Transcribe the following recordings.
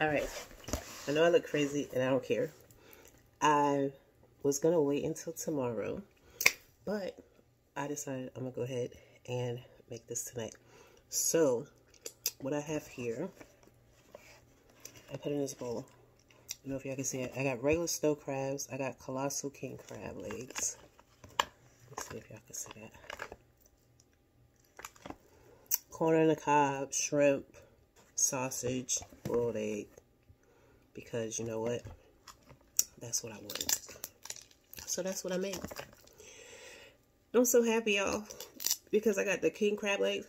Alright. I know I look crazy and I don't care. I was going to wait until tomorrow. But I decided I'm going to go ahead and make this tonight. So, what I have here, I put in this bowl. I don't know if y'all can see it. I got regular snow crabs. I got colossal king crab legs. Let's see if y'all can see that. Corn on the cob, shrimp, sausage, boiled egg. Because you know what? That's what I wanted. So that's what I made. I'm so happy, y'all. Because I got the king crab legs.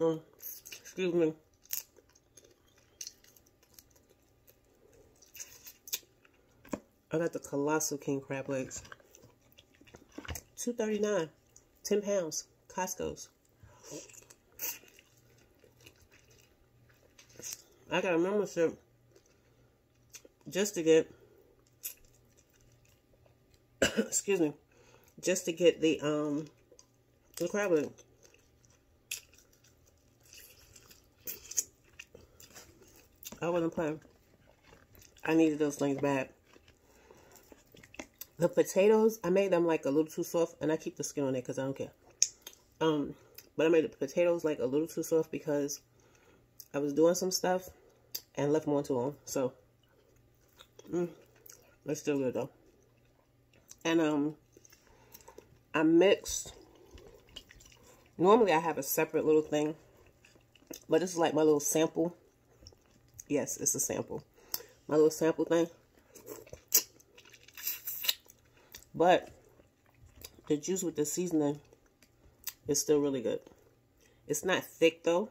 Mm, excuse me. I got the colossal king crab legs. Two thirty nine, ten pounds, Costco's. I got a membership just to get, excuse me, just to get the um the crab leg. I wasn't playing. I needed those things bad. The potatoes, I made them like a little too soft, and I keep the skin on it because I don't care. Um, but I made the potatoes like a little too soft because I was doing some stuff and left more to them. So, mm, they're still good though. And um, I mixed. Normally I have a separate little thing, but this is like my little sample. Yes, it's a sample. My little sample thing. But the juice with the seasoning is still really good. It's not thick though.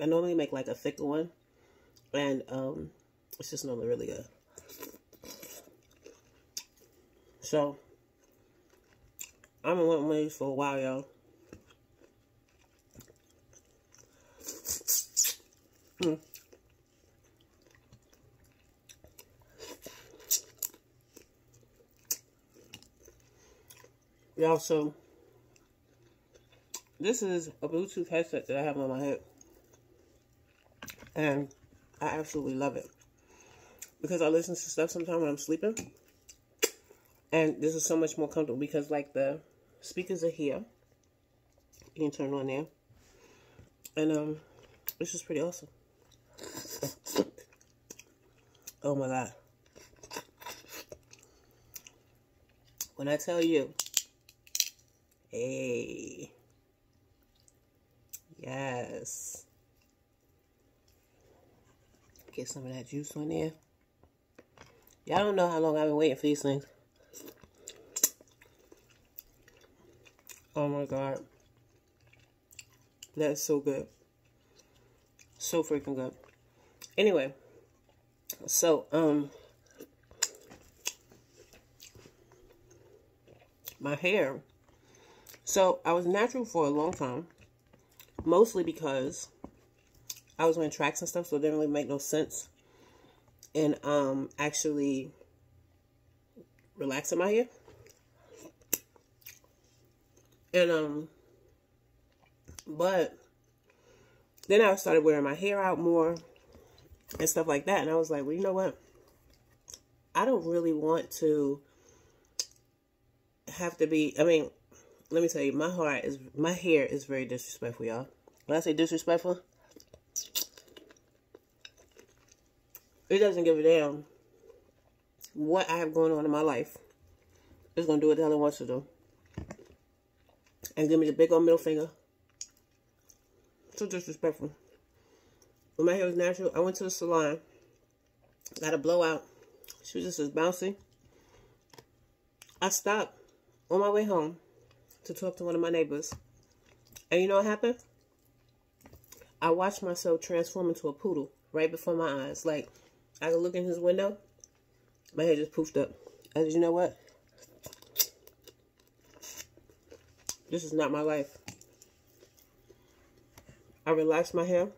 I normally make like a thicker one. And um, it's just normally really good. So, been wanting one of these for a while, y'all. Mm. Y'all, so this is a Bluetooth headset that I have on my head. And I absolutely love it. Because I listen to stuff sometimes when I'm sleeping. And this is so much more comfortable because like the speakers are here. You can turn on there. And um this is pretty awesome. Oh my god. When I tell you Hey. Yes. Get some of that juice on there. Y'all don't know how long I've been waiting for these things. Oh my god. That's so good. So freaking good. Anyway. So, um. My hair so I was natural for a long time, mostly because I was wearing tracks and stuff, so it didn't really make no sense. And um, actually relaxing my hair. And um, but then I started wearing my hair out more and stuff like that. And I was like, well, you know what? I don't really want to have to be, I mean, let me tell you, my heart is, my hair is very disrespectful, y'all. When I say disrespectful, it doesn't give a damn what I have going on in my life. It's going to do what the hell it wants to do. And give me the big old middle finger. So disrespectful. When my hair was natural, I went to the salon. Got a blowout. She was just as bouncy. I stopped on my way home to talk to one of my neighbors. And you know what happened? I watched myself transform into a poodle right before my eyes. Like, I could look in his window. My hair just poofed up. As you know what? This is not my life. I relaxed my hair.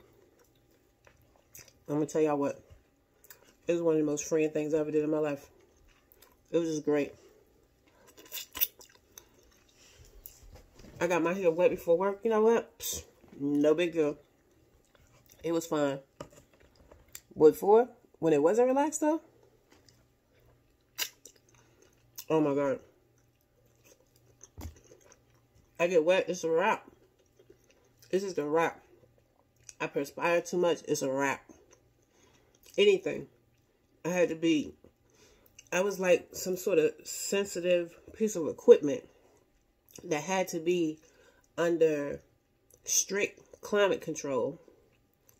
I'm going to tell y'all what. It was one of the most freeing things I ever did in my life. It was just great. I got my hair wet before work. You know what? No big deal. It was fine. Before, when it wasn't relaxed though, oh my god. I get wet, it's a wrap. This is the wrap. I perspire too much, it's a wrap. Anything. I had to be, I was like some sort of sensitive piece of equipment that had to be under strict climate control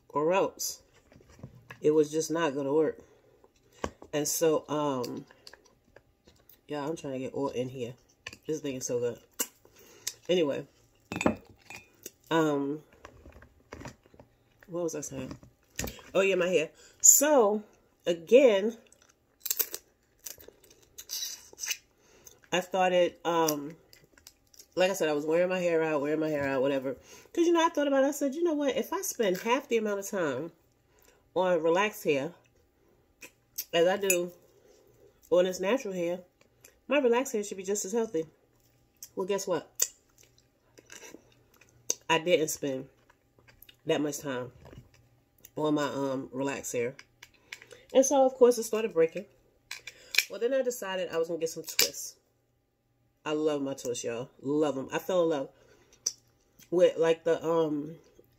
or else it was just not going to work. And so, um, yeah, I'm trying to get oil in here. This thing is so good. Anyway, um, what was I saying? Oh, yeah, my hair. So, again, I started, um, like I said, I was wearing my hair out, wearing my hair out, whatever. Because, you know, I thought about it. I said, you know what? If I spend half the amount of time on relaxed hair as I do on this natural hair, my relaxed hair should be just as healthy. Well, guess what? I didn't spend that much time on my um relaxed hair. And so, of course, it started breaking. Well, then I decided I was going to get some twists. I love my twists, y'all. Love them. I fell in love with like the um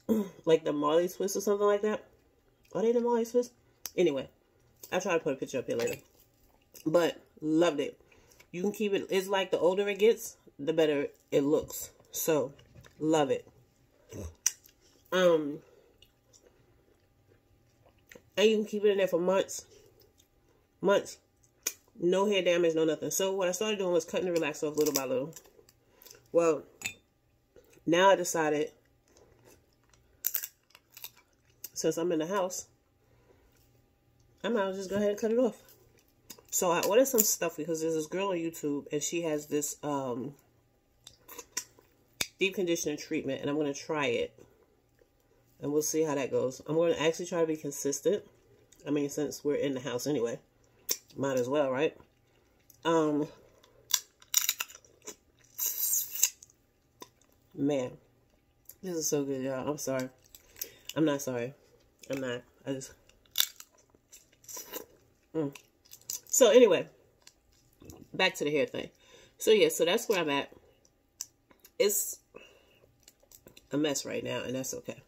like the Marley twist or something like that. Are they the Marley twist? Anyway, I'll try to put a picture up here later. But loved it. You can keep it. It's like the older it gets, the better it looks. So, love it. Um, and you can keep it in there for months. Months. No hair damage, no nothing. So what I started doing was cutting the relax off little by little. Well, now I decided, since I'm in the house, I might just go ahead and cut it off. So I ordered some stuff because there's this girl on YouTube and she has this um, deep conditioner treatment and I'm going to try it. And we'll see how that goes. I'm going to actually try to be consistent. I mean, since we're in the house anyway. Might as well, right? Um, man, this is so good, y'all. I'm sorry. I'm not sorry. I'm not. I just... Mm. So, anyway, back to the hair thing. So, yeah, so that's where I'm at. It's a mess right now, and that's okay.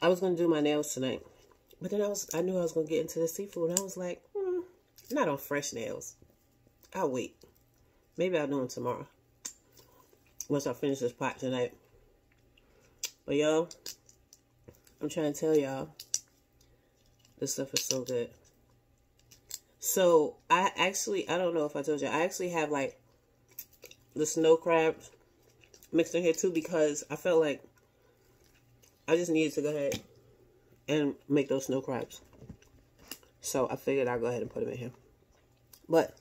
I was to do my nails tonight. But then I was, I knew I was to get into the seafood. And I was like, hmm, not on fresh nails. I'll wait. Maybe I'll do them tomorrow. Once I finish this pot tonight. But y'all, I'm trying to tell y'all, this stuff is so good. So, I actually, I don't know if I told you, I actually have like the snow crabs mixed in here too because I felt like I just needed to go ahead and make those snow crabs. So I figured I'd go ahead and put them in here. But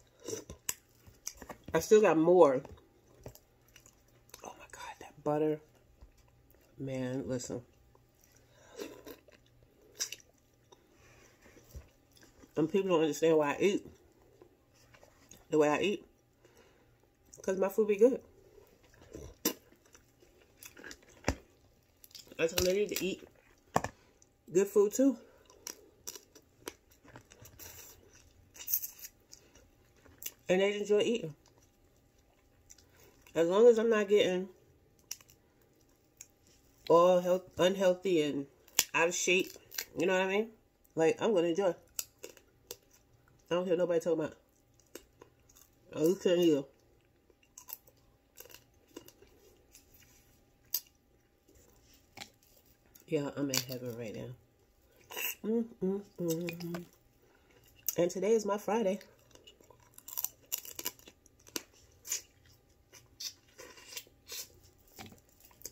I still got more. Oh my God, that butter. Man, listen. And people don't understand why I eat the way I eat. Because my food be good. I told them they need to eat good food too. And they enjoy eating. As long as I'm not getting all health, unhealthy and out of shape, you know what I mean? Like, I'm going to enjoy. I don't hear nobody talking about, oh, you couldn't hear. Yeah, I'm in heaven right now. Mm, mm, mm. And today is my Friday.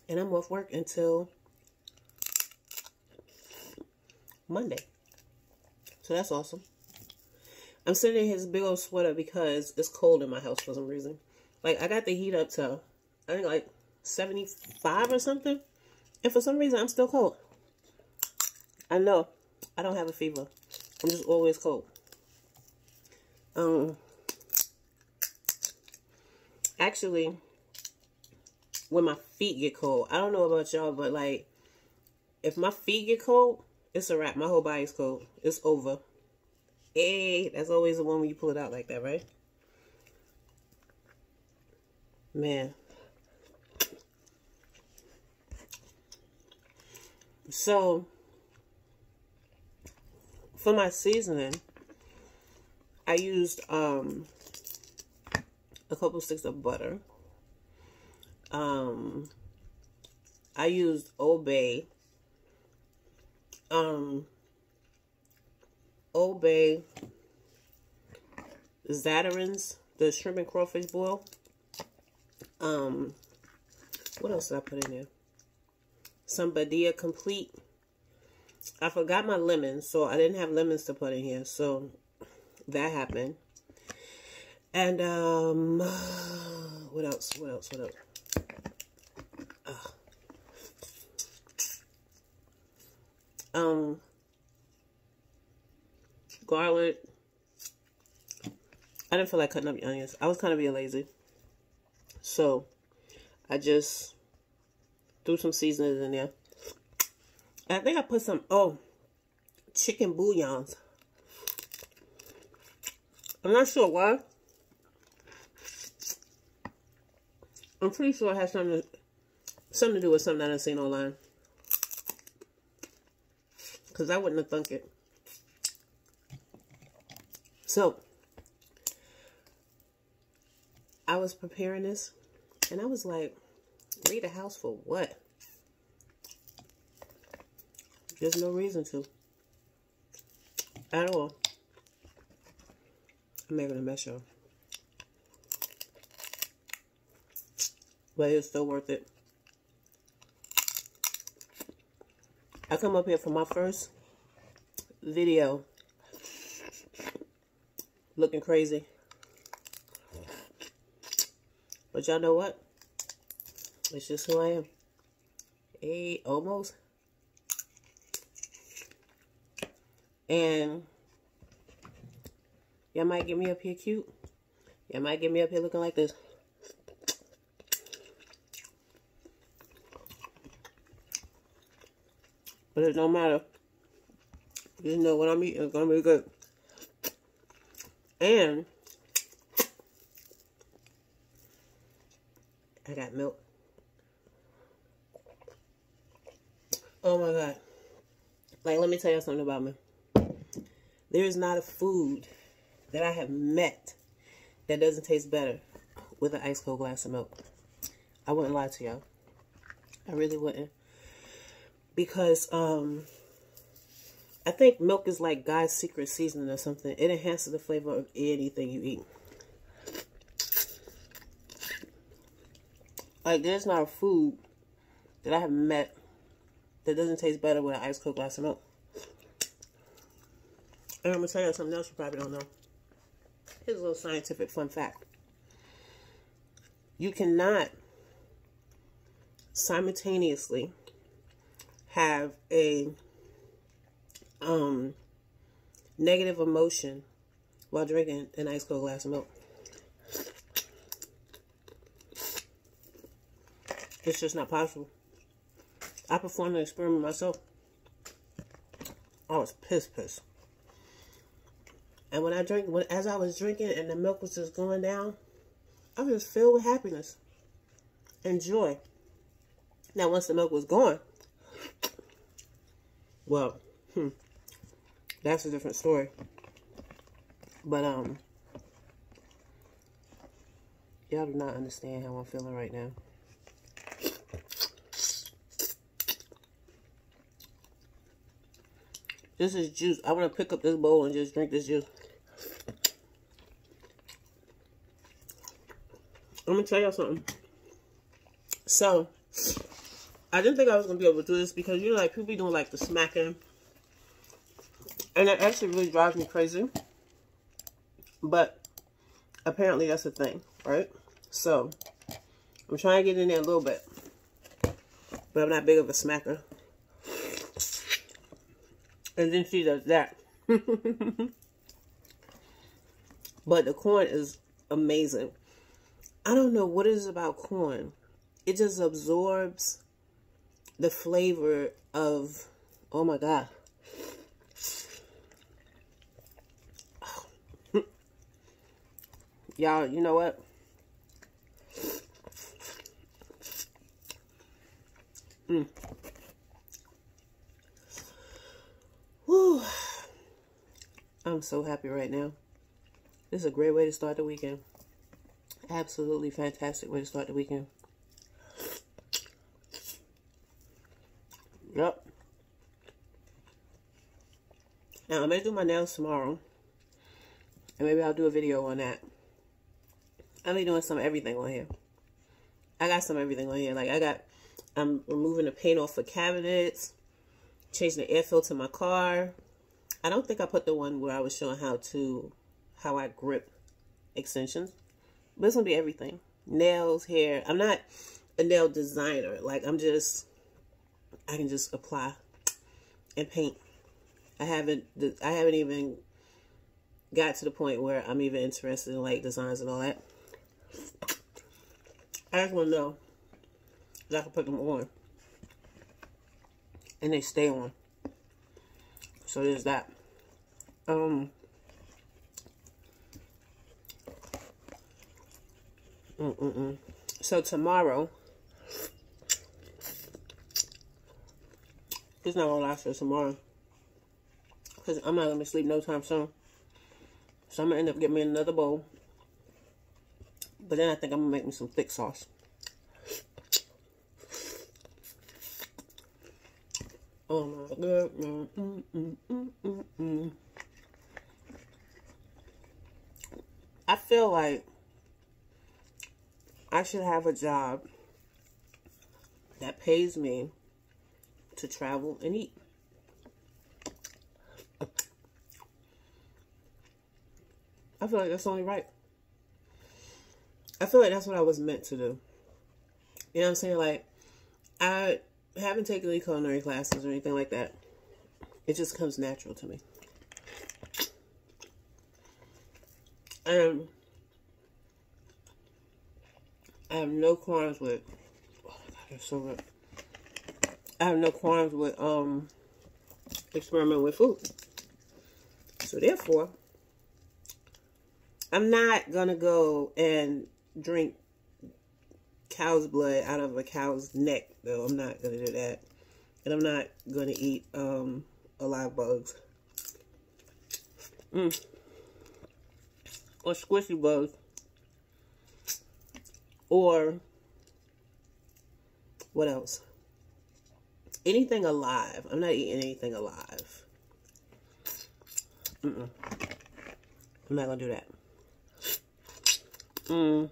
And I'm off work until Monday. So that's awesome. I'm sitting in his big old sweater because it's cold in my house for some reason. Like, I got the heat up to, I think, like 75 or something. And for some reason, I'm still cold. I know. I don't have a fever. I'm just always cold. Um, actually, when my feet get cold, I don't know about y'all, but like, if my feet get cold, It's a wrap. My whole body's cold. It's over. Hey, that's always the one when you pull it out like that, right? Man. So, for my seasoning, I used um, a couple sticks of butter. Um, I used Old Bay. Um, Old Bay, Zatarain's, the shrimp and crawfish boil. Um, what else did I put in there? Some Badia Complete. I forgot my lemons, so I didn't have lemons to put in here. So that happened. And um, what else? What else? What else? Um, garlic. I didn't feel like cutting up the onions. I was kind of being lazy. So, I just threw some seasonings in there. I think I put some, oh, chicken bouillons. I'm not sure why. I'm pretty sure it has something to, something to do with something that I've seen online. Because I wouldn't have thunk it. So, I was preparing this, and I was like, leave a house for what? There's no reason to. At all. I'm making a mess, y'all. But it's still worth it. I come up here for my first video looking crazy. But y'all know what? It's just who I am. Hey, almost. And y'all might get me up here cute. Y'all might get me up here looking like this. But it don't matter. Just know what I'm eating is going to be good. And I got milk. Oh my God. Like, let me tell you something about me. There is not a food that I have met that doesn't taste better with an ice cold glass of milk. I wouldn't lie to y'all. I really wouldn't. Because, um, I think milk is like God's secret seasoning or something. It enhances the flavor of anything you eat. Like, there's not a food that I have met that doesn't taste better with an ice cold glass of milk. And I'm going to tell you something else you probably don't know. Here's a little scientific fun fact. You cannot simultaneously have a um, negative emotion while drinking an ice cold glass of milk. It's just not possible. I performed an experiment myself. I was pissed, pissed. And when I drink, when as I was drinking and the milk was just going down, I was just filled with happiness and joy. Now, once the milk was gone, well, hmm, that's a different story. But um, y'all do not understand how I'm feeling right now. This is juice. I want to pick up this bowl and just drink this juice. I'm going to tell y'all something. So, I didn't think I was going to be able to do this because, you know, like, people be doing, like, the smacking. And it actually really drives me crazy. But, apparently that's a thing, right? So, I'm trying to get in there a little bit. But I'm not big of a smacker. And then she does that. but the corn is amazing. I don't know what it is about corn. It just absorbs the flavor of, oh my God. Y'all, you know what? Mm. Whew. I'm so happy right now. This is a great way to start the weekend. Absolutely fantastic way to start the weekend. Yep. Now, I'm to do my nails tomorrow. And maybe I'll do a video on that. I'll be doing some everything on here. I got some everything on here. Like, I got, I'm removing the paint off the cabinets. Changing the air filter in my car. I don't think I put the one where I was showing how to, how I grip extensions. But it's going to be everything. Nails, hair. I'm not a nail designer. Like, I'm just I can just apply and paint. I haven't I haven't even got to the point where I'm even interested in like designs and all that. I just want to know that I can put them on and they stay on. So there's that. Um. Mm -mm -mm. So tomorrow It's not gonna last till tomorrow. Because I'm not gonna sleep no time soon. So I'm gonna end up getting me another bowl. But then I think I'm gonna make me some thick sauce. Oh my god. Mm, mm, mm. I feel like I should have a job that pays me to travel and eat. I feel like that's only right. I feel like that's what I was meant to do. You know what I'm saying? Like, I haven't taken any culinary classes or anything like that. It just comes natural to me. And I have no qualms with. Oh my god, they're so good. I have no qualms with um experimenting with food. So therefore, I'm not gonna go and drink cow's blood out of a cow's neck, though. I'm not gonna do that. And I'm not gonna eat um alive bugs. Mm. Or squishy bugs. Or what else? anything alive. I'm not eating anything alive. Mm -mm. I'm not going to do that. Mm.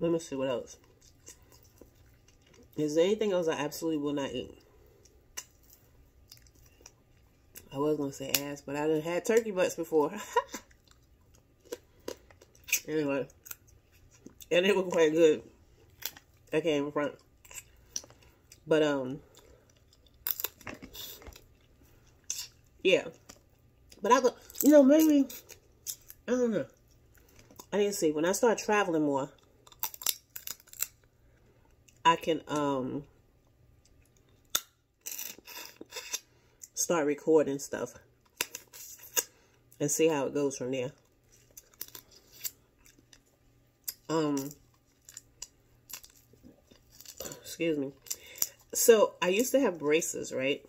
Let me see what else. Is there anything else I absolutely will not eat? I was to say ass, but I done had turkey butts before. anyway. And it was quite good. I came in front. But, um, yeah. But I go, you know, maybe, I don't know. I to see. When I start traveling more, I can, um, start recording stuff and see how it goes from there. Um, excuse me. So I used to have braces, right?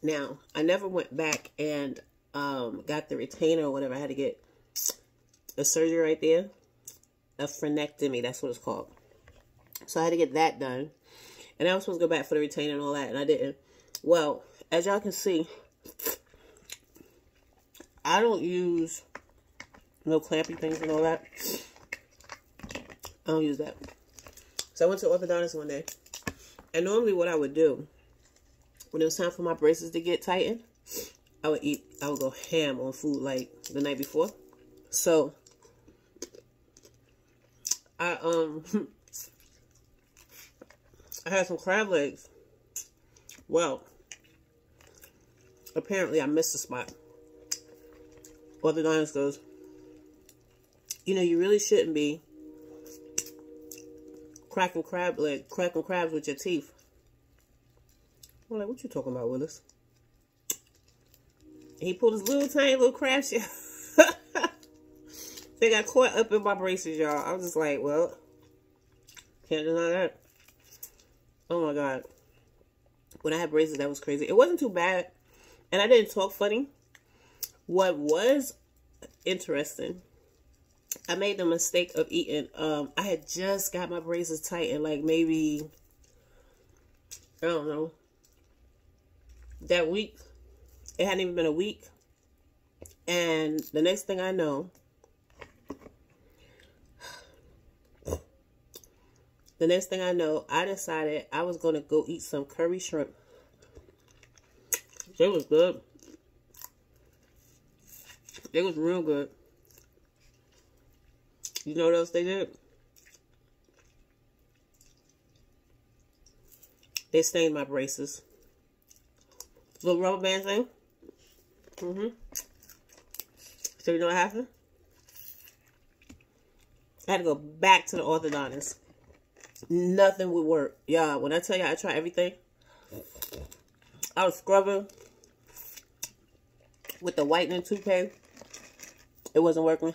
Now, I never went back and um, got the retainer or whatever. I had to get a surgery right there. A frenectomy, that's what it's called. So I had to get that done. And I was supposed to go back for the retainer and all that, and I didn't. Well, as y'all can see, I don't use no clampy things and all that. I don't use that. So I went to orthodontist one day. And normally what I would do, when it was time for my braces to get tightened, I would eat, I would go ham on food like the night before. So, I, um, I had some crab legs. Well, apparently I missed a spot. Well, the Orthodontist goes, you know, you really shouldn't be cracking crab like cracking crabs with your teeth. I'm like, what you talking about, Willis? He pulled his little tiny little crab shell. they got caught up in my braces, y'all. I was just like, well, can't deny that. Oh my god. When I had braces, that was crazy. It wasn't too bad. And I didn't talk funny. What was interesting, I made the mistake of eating. Um, I had just got my braces tightened, like maybe, I don't know, that week. It hadn't even been a week. And the next thing I know, the next thing I know, I decided I was going to go eat some curry shrimp. It was good. It was real good. You know what else they did? They stained my braces. Little rubber band thing. Mm-hmm. So you know what happened? I had to go back to the orthodontist. Nothing would work. Y'all, when I tell you I tried everything, I was scrubbing with the whitening toothpaste. It wasn't working.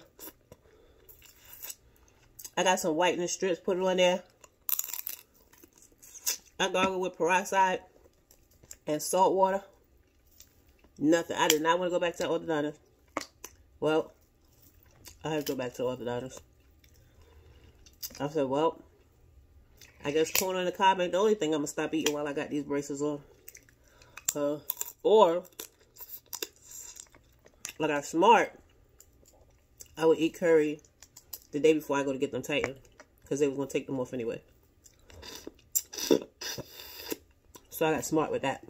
I got some whitening strips, put it on there. I gargled with peroxide and salt water. Nothing. I did not want to go back to the orthodontist. Well, I had to go back to orthodontist. I said, well, I guess corn on the cob ain't the only thing I'm going to stop eating while I got these braces on. Uh, or, like I'm smart, I would eat curry the day before I go to get them tightened. Because they was going to take them off anyway. So I got smart with that.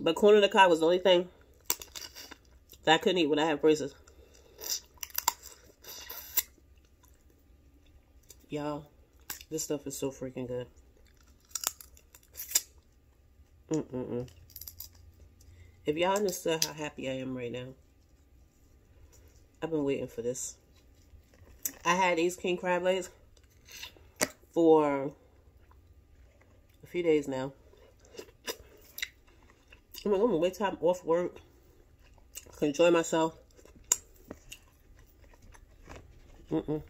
But corn on the cob was the only thing that I couldn't eat when I had braces. Y'all, this stuff is so freaking good. Mm-mm-mm. If y'all understood how happy I am right now, I've been waiting for this. I had these king crab legs for a few days now. I'm gonna wait till I'm off work. I can enjoy myself. Mm-mm.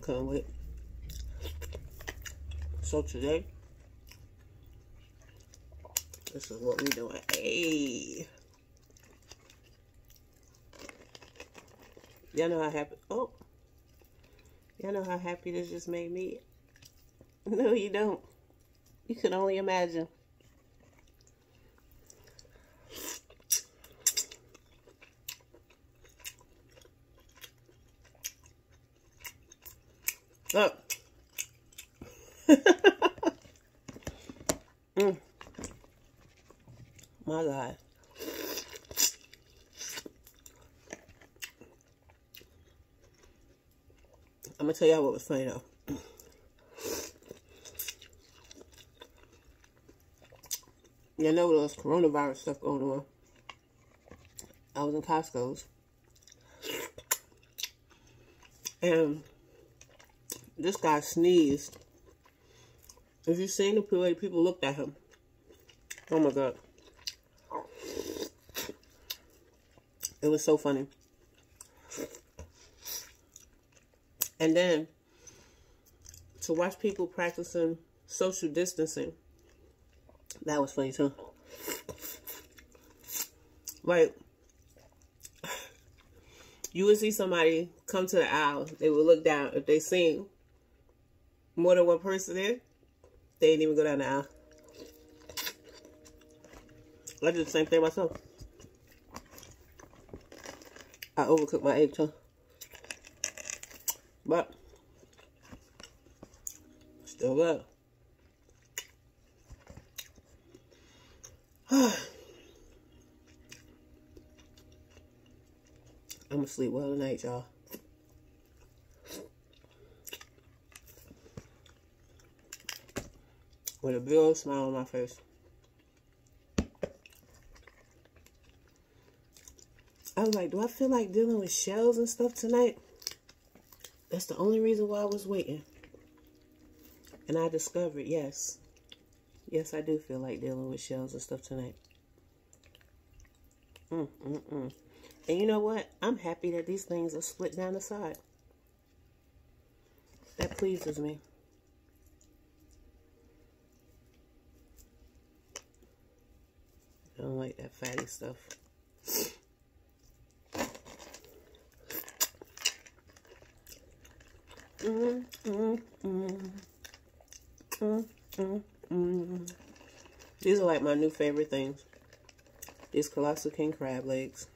Couldn't wait. So today, this is what we doing. Hey. Y'all know how happy, oh. Y'all know how happy this just made me. No, you don't. You can only imagine. Look. mm. My God. I'm going to tell y'all what was funny though. You know those coronavirus stuff going on. I was in Costco's. And this guy sneezed. If you seen the way people looked at him. Oh my god. It was so funny. And then to watch people practicing social distancing that was funny too. Like, you would see somebody come to the aisle. They would look down. If they seen more than one person there, they didn't even go down the aisle. I did the same thing myself. I overcooked my egg too. But, still good. I'm gonna sleep well tonight, y'all. With a big old smile on my face. I was like, do I feel like dealing with shells and stuff tonight? That's the only reason why I was waiting. And I discovered, yes, Yes, I do feel like dealing with shells and stuff tonight. Mm, mm, mm. And you know what? I'm happy that these things are split down the side. That pleases me. I don't like that fatty stuff. Mm, mm, mm. Mm, mm, mm. These are like my new favorite things. These colossal king crab legs.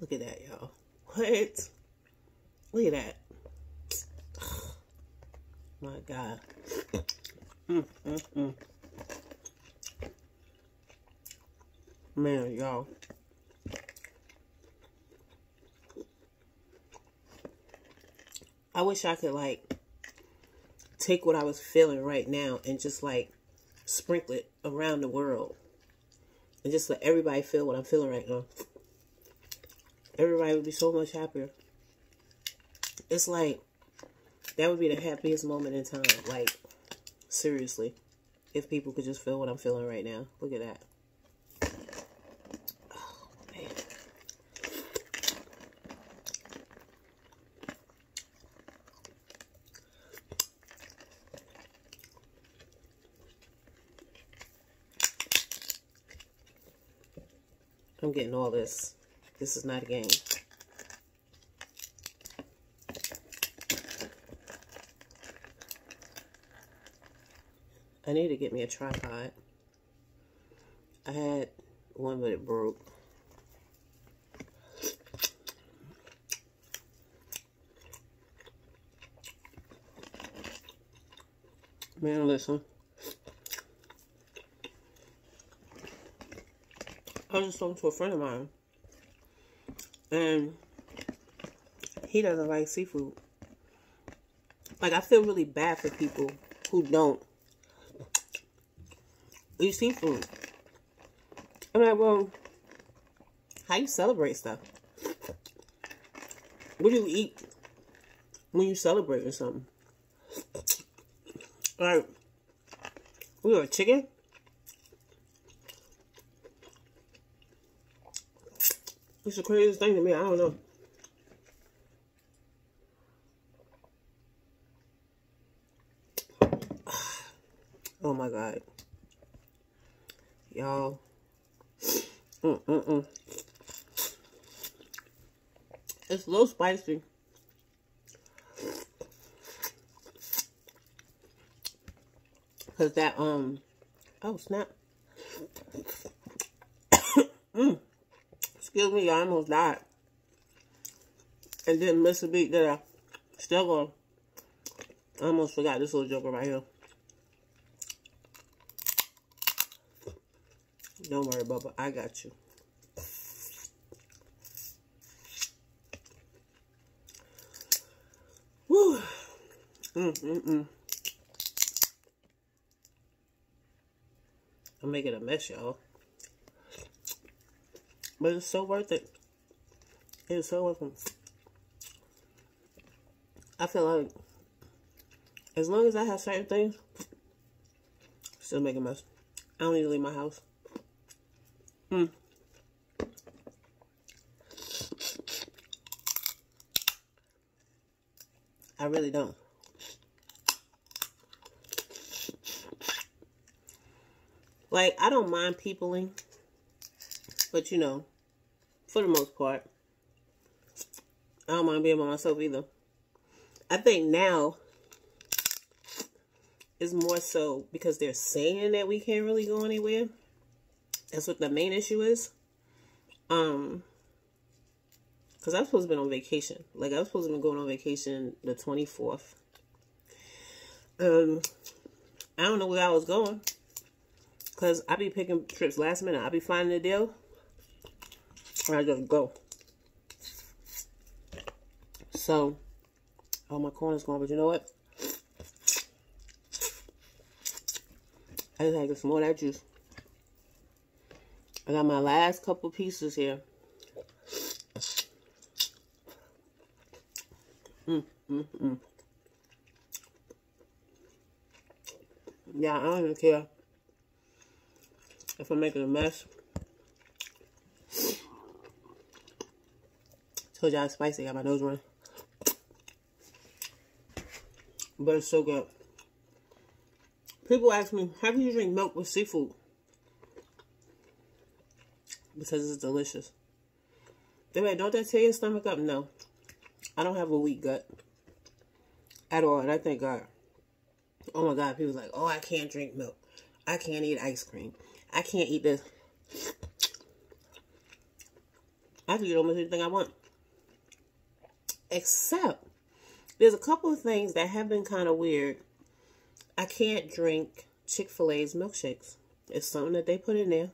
Look at that, y'all. What? Look at that. My God. Mm, mm, mm. Man, y'all. I wish I could, like, take what I was feeling right now and just, like, sprinkle it around the world. And just let everybody feel what I'm feeling right now. Everybody would be so much happier. It's like, that would be the happiest moment in time. Like, seriously. If people could just feel what I'm feeling right now. Look at that. All this. This is not a game. I need to get me a tripod. I had one, but it broke. Man, listen. Just talking to a friend of mine. And he doesn't like seafood. Like, I feel really bad for people who don't eat seafood. I'm like, well, how you celebrate stuff? What do you eat when you celebrate or something? Like, we are chicken? It's the craziest thing to me. I don't know. Oh my God. Y'all. Mm -mm -mm. It's a little spicy. Cause that, um, oh snap. mm. Excuse me, I almost died. And didn't miss a beat, that I? Still going. I almost forgot this little joker right here. Don't worry, Bubba. I got you. Woo. Mm, mm, mm. I'm making a mess, y'all. But it's so worth it. It's so worth it. I feel like as long as I have certain things, still make a mess. I don't need to leave my house. Hmm. I really don't. Like, I don't mind peopling. But, you know, for the most part, I don't mind being by myself either. I think now is more so because they're saying that we can't really go anywhere. That's what the main issue is. Um, because I'm supposed to be on vacation. Like, I was supposed to be going on vacation the 24th. Um, I don't know where I was going. Because I be picking trips last minute. I be finding a deal. I just go. So, all my corn is gone, but you know what? I just had to get some more of that juice. I got my last couple pieces here. Mm, mm, mm. Yeah, I don't even care if I'm making a mess. Told y'all it's spicy. Got my nose running. But it's so good. People ask me, how do you drink milk with seafood? Because it's delicious. They're like, don't that tear your stomach up? No. I don't have a weak gut. At all. And I thank God. Oh my God. People like, oh, I can't drink milk. I can't eat ice cream. I can't eat this. I can eat almost anything I want. Except, there's a couple of things that have been kind of weird. I can't drink Chick-fil-A's milkshakes. It's something that they put in there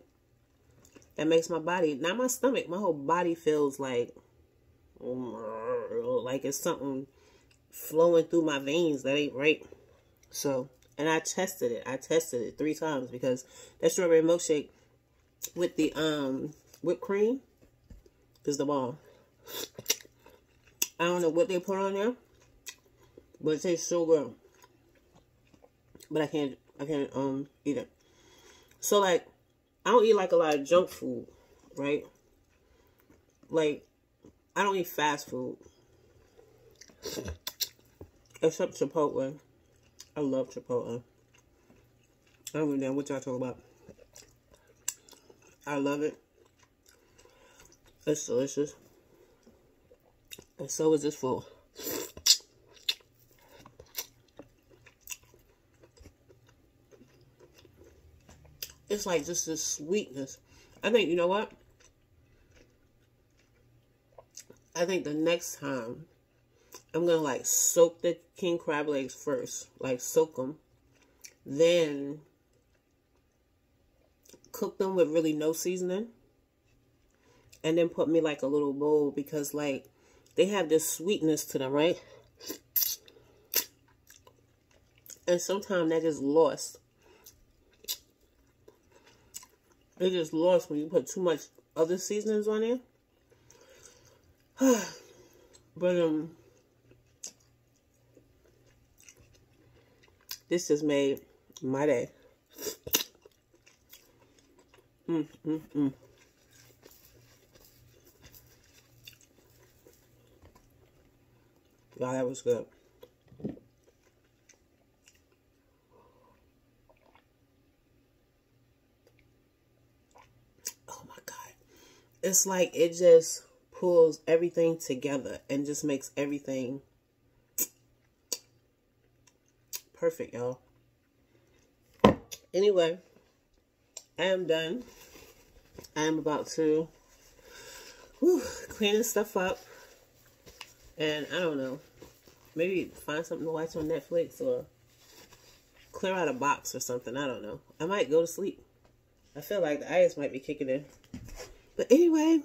that makes my body, not my stomach, my whole body feels like, like it's something flowing through my veins that ain't right. So, and I tested it. I tested it three times because that strawberry milkshake with the um whipped cream is the bomb. I don't know what they put on there, but it tastes so good. But I can't, I can't um eat it. So like, I don't eat like a lot of junk food, right? Like, I don't eat fast food. Except Chipotle. I love Chipotle. I don't know what y'all talk about. I love it. It's delicious. And so is this food. it's like just this sweetness. I think, you know what? I think the next time I'm going to like soak the king crab legs first. Like soak them. Then cook them with really no seasoning. And then put me like a little bowl because like they have this sweetness to them, right? And sometimes that is lost It just lost when you put too much other seasonings on it. but um this just made my day. Mm, mm, mm. Wow, that was good. Oh my God. It's like it just pulls everything together and just makes everything perfect, y'all. Anyway, I am done. I am about to whew, clean this stuff up. And I don't know. Maybe find something to watch on Netflix or clear out a box or something. I don't know. I might go to sleep. I feel like the ice might be kicking in. But anyway,